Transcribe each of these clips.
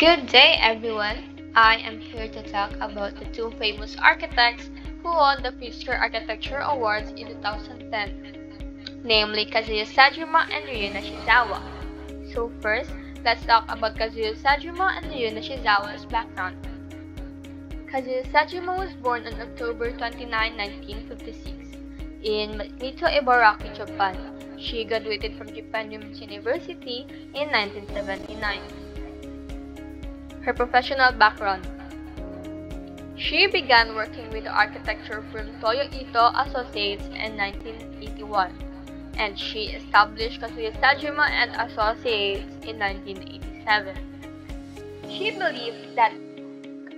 Good day, everyone. I am here to talk about the two famous architects who won the Future Architecture Awards in 2010, namely Kazuyo Sejima and Ryue Nishizawa. So first, let's talk about Kazuyo Sejima and Ryue Nishizawa's background. Kazuyo Sejima was born on October 29, 1956, in Mito Ibaraki, Japan. She graduated from Japan Women's University in 1979. Her professional background She began working with the architecture firm Toyo Ito Associates in 1981, and she established Kazuya Sejima and Associates in 1987. She believed that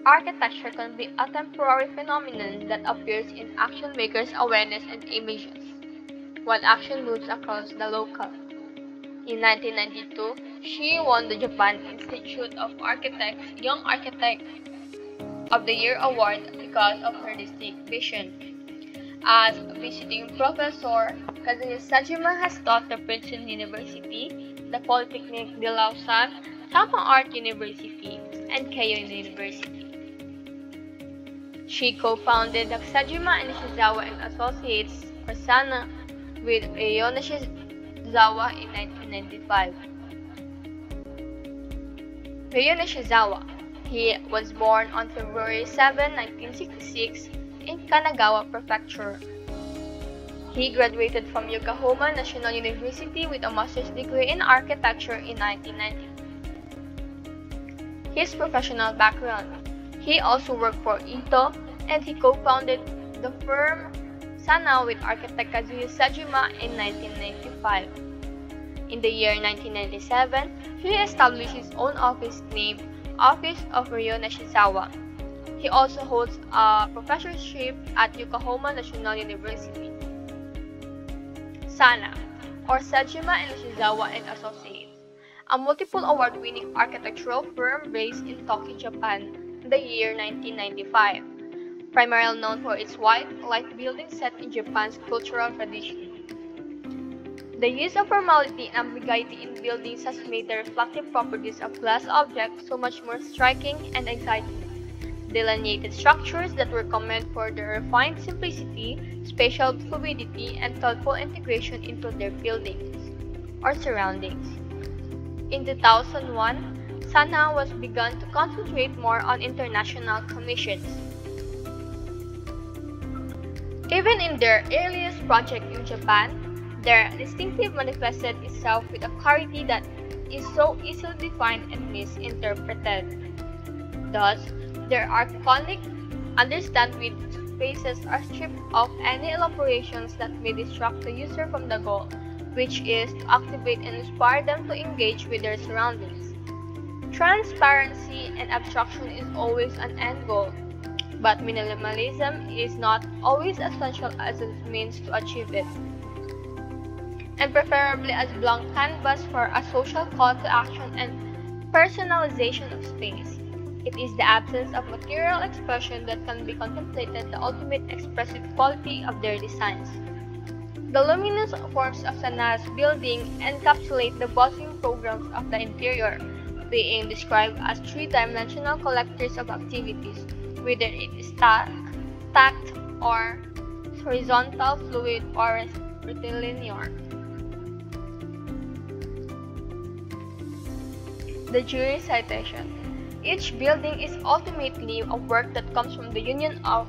architecture can be a temporary phenomenon that appears in action makers' awareness and images, while action moves across the local. In 1992, she won the Japan Institute of Architects Young Architect of the Year award because of her distinct vision. As visiting professor, Kazuya Sejima has taught the Princeton University, the Polytechnique de Lausanne, Tama Art University, and Keio University. She co-founded the Sejima and Nishizawa and Associates, or SANAA, with Ryue Nishizawa in 1995. Ryue Nishizawa. He was born on February 7, 1966, in Kanagawa Prefecture. He graduated from Yokohama National University with a master's degree in architecture in 1990. His professional background He also worked for Ito and he co-founded the firm SANAA with architect Kazuya Sejima in 1995. In the year 1997, he established his own office named Office of Ryue Nishizawa. He also holds a professorship at Yokohama National University. SANAA, or Sejima and Nishizawa and Associates, a multiple award-winning architectural firm based in Tokyo, Japan, in the year 1995 primarily known for its white, light building set in Japan's cultural tradition. The use of formality and ambiguity in buildings has made the reflective properties of glass objects so much more striking and exciting. Delineated structures that were commended for their refined simplicity, spatial fluidity, and thoughtful integration into their buildings or surroundings. In 2001, SANAA was begun to concentrate more on international commissions. Even in their earliest project in Japan, their distinctive manifested itself with a clarity that is so easily defined and misinterpreted. Thus, their iconic understand with spaces are stripped of any elaborations that may distract the user from the goal, which is to activate and inspire them to engage with their surroundings. Transparency and abstraction is always an end goal, but minimalism is not always essential as a means to achieve it, and preferably as blank canvas for a social call to action and personalization of space. It is the absence of material expression that can be contemplated the ultimate expressive quality of their designs. The luminous forms of SANAA's building encapsulate the buzzing programs of the interior, being described as three-dimensional collectors of activities whether it is stacked, or horizontal, fluid, or rectilinear. The jury citation. Each building is ultimately a work that comes from the union of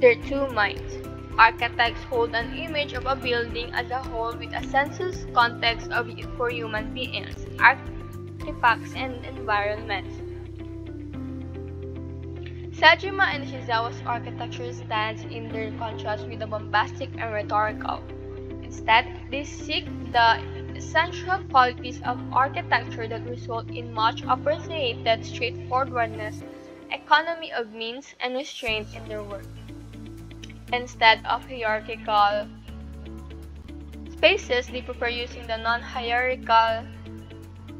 their two minds. Architects hold an image of a building as a whole with a sensus context of for human beings, artifacts, and environments. Sejima and Nishizawa's architecture stands in their contrast with the bombastic and rhetorical. Instead, they seek the essential qualities of architecture that result in much appreciated straightforwardness, economy of means, and restraint in their work. Instead of hierarchical spaces, they prefer using the non-hierarchical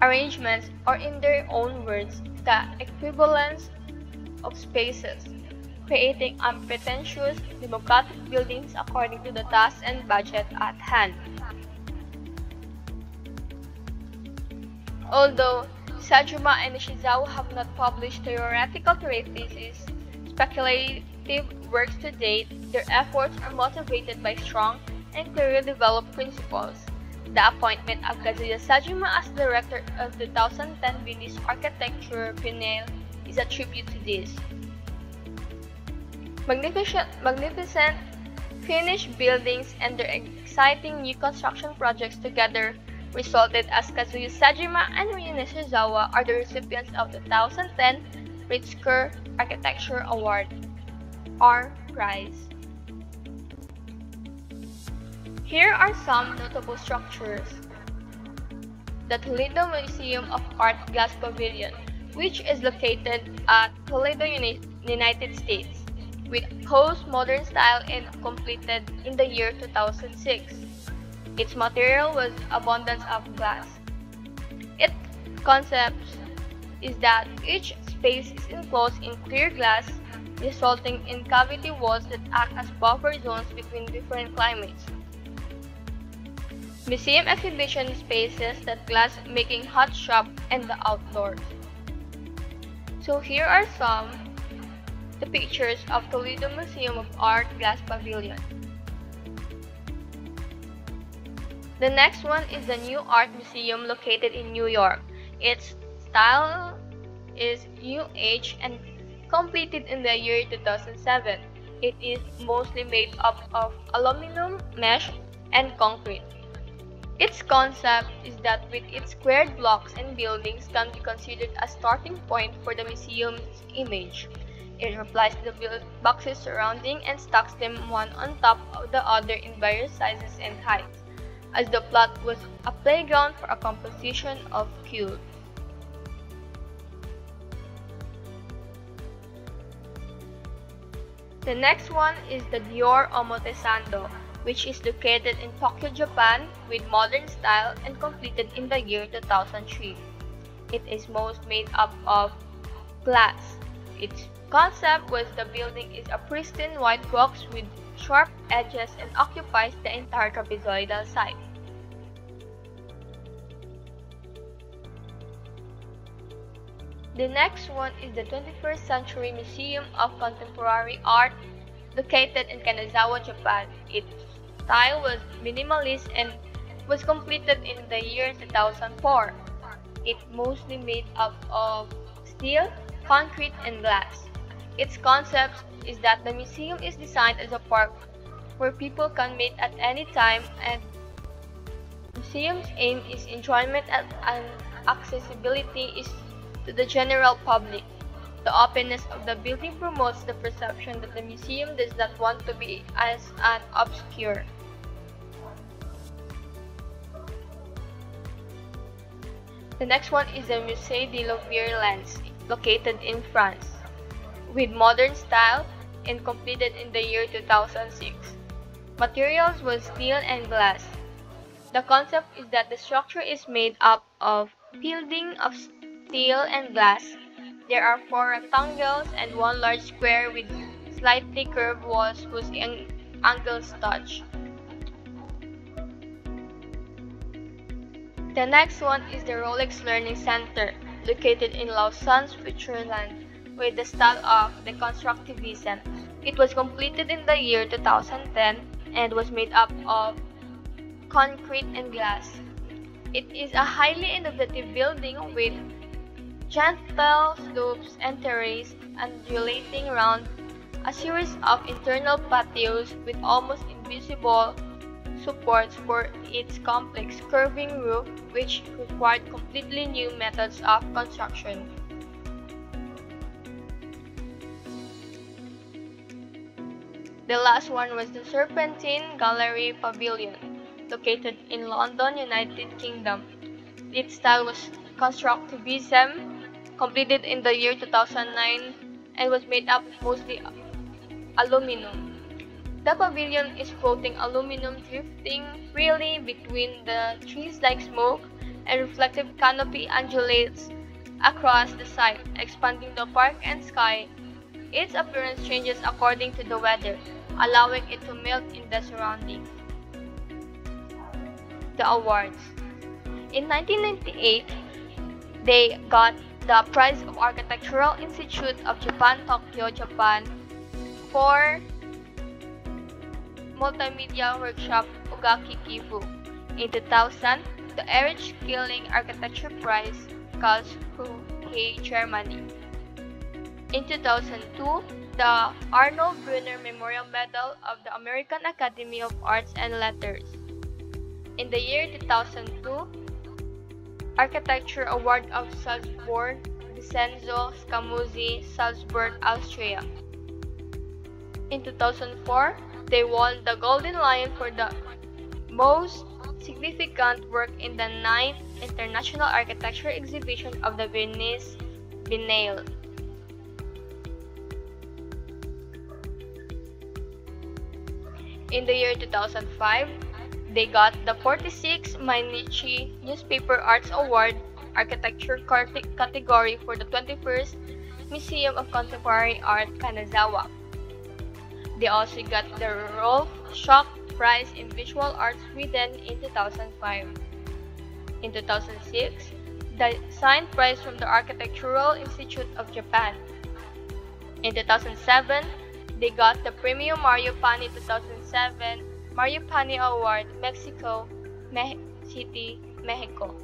arrangements, or in their own words, the equivalence of spaces, creating unpretentious, democratic buildings according to the task and budget at hand. Although Sejima and Nishizawa have not published theoretical treatises, speculative works to date, their efforts are motivated by strong and clearly developed principles. The appointment of Kazuya Sejima as director of the 2010 Venice Architecture Biennale is a tribute to this. Magnificent, magnificent finished buildings and their exciting new construction projects together resulted as Kazuya Sejima and Ryue Nishizawa are the recipients of the 2010 Pritzker Architecture Award, R Prize. Here are some notable structures. The Toledo Museum of Art Glass Pavilion, which is located at Toledo, United States, with post-modern style and completed in the year 2006. Its material was abundance of glass. Its concept is that each space is enclosed in clear glass, resulting in cavity walls that act as buffer zones between different climates. Museum exhibition spaces that glass making hot shop and the outdoors. So here are some the pictures of Toledo Museum of Art Glass Pavilion. The next one is the New Art Museum located in New York. Its style is New Age and completed in the year 2007. It is mostly made up of aluminum, mesh, and concrete. Its concept is that with its squared blocks and buildings can be considered a starting point for the museum's image. It replies the boxes surrounding and stacks them one on top of the other in various sizes and heights, as the plot was a playground for a composition of cubes. The next one is the Dior Omotesando, which is located in Tokyo, Japan with modern style and completed in the year 2003. It is most made up of glass. Its concept was the building is a pristine white box with sharp edges and occupies the entire trapezoidal site. The next one is the 21st Century Museum of Contemporary Art located in Kanazawa, Japan. Its style was minimalist and was completed in the year 2004. It mostly made up of steel, concrete, and glass. Its concept is that the museum is designed as a park where people can meet at any time and museum's aim is enjoyment and accessibility is to the general public. The openness of the building promotes the perception that the museum does not want to be as an obscure. The next one is the Musée de Louvre-Lens, located in France, with modern style and completed in the year 2006. Materials was steel and glass. The concept is that the structure is made up of building of steel and glass. There are four rectangles and one large square with slightly curved walls whose angles touch. The next one is the Rolex Learning Center, located in Lausanne, Switzerland, with the style of Deconstructivism. It was completed in the year 2010 and was made up of concrete and glass. It is a highly innovative building with gentle slopes and terrace undulating around a series of internal patios with almost invisible supports for its complex curving roof which required completely new methods of construction. The last one was the Serpentine Gallery Pavilion, located in London, United Kingdom. Its style was constructivism, completed in the year 2009, and was made up mostly of aluminum. The pavilion is floating aluminum drifting freely between the trees like smoke, and reflective canopy undulates across the site, expanding the park and sky. Its appearance changes according to the weather, allowing it to melt in the surroundings. The awards. In 1998, they got the Prize of Architectural Institute of Japan, Tokyo, Japan for Multimedia Workshop Ogaki Gifu. In 2000, the Erich Schelling Architecture Prize, Karlsruhe, Germany. In 2002, the Arnold Brunner Memorial Medal of the American Academy of Arts and Letters. In the year 2002, Architecture Award of Salzburg, Vincenzo Scamozzi, Salzburg, Austria. In 2004, they won the Golden Lion for the most significant work in the 9th International Architecture Exhibition of the Venice Biennale. In the year 2005, they got the 46th Mainichi Newspaper Arts Award Architecture category for the 21st Museum of Contemporary Art Kanazawa. They also got the Rolf Schock Prize in Visual Arts Sweden in 2005. In 2006, the Sign Prize from the Architectural Institute of Japan. In 2007, they got the Premio Mario Pani 2007 Mario Pani Award, Mexico Me City, Mexico.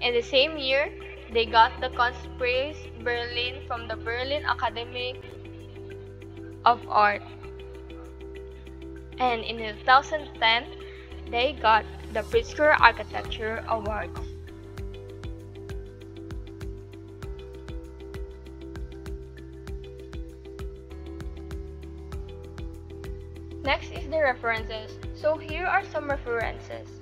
In the same year, they got the Kunstpreis Berlin from the Berlin Academy of Art. And in 2010, they got the Pritzker Architecture Award. Next is the references. So here are some references.